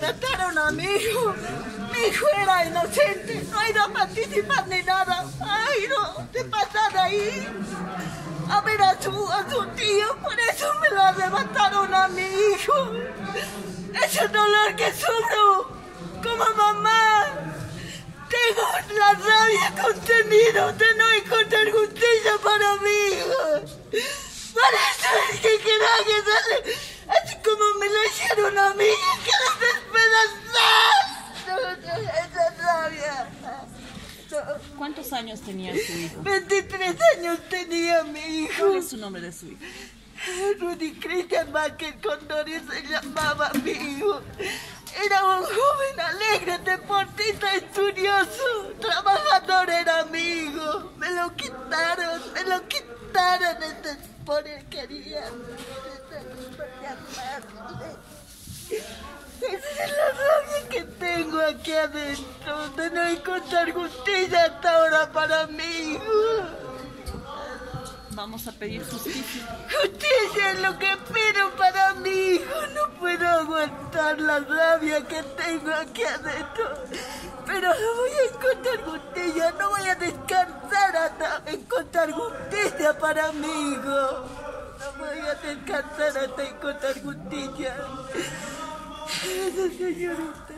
mataron a mi hijo. Mi hijo era inocente, no ido a participar ni nada. Ay, no, te pasan ahí a ver a su, a su tío, por eso me lo arrebataron a mi hijo. Es el dolor que sufro como mamá. Tengo la rabia contenida de no encontrar justicia para mi hijo. Por eso es que quería que sale, así como me lo hicieron a mí, que despedazar. Esa rabia. ¿Cuántos años tenía su hijo? 23 años tenía mi hijo. ¿Cuál es su nombre de su hijo? Rudy Christian Vázquez Condori se llamaba mi hijo. Era un joven alegre, deportista, estudioso, trabajador era mi hijo. Me lo quitaron, me lo quitaron esta porquería. Esa es la rabia que tengo aquí adentro, de no encontrar justicia para hijo. Vamos a pedir justicia. Justicia es lo que pido para mi hijo. No puedo aguantar la rabia que tengo aquí adentro. Pero no voy a encontrar justicia. No voy a descansar hasta encontrar justicia para mi hijo. No voy a descansar hasta encontrar justicia. Esa señorita.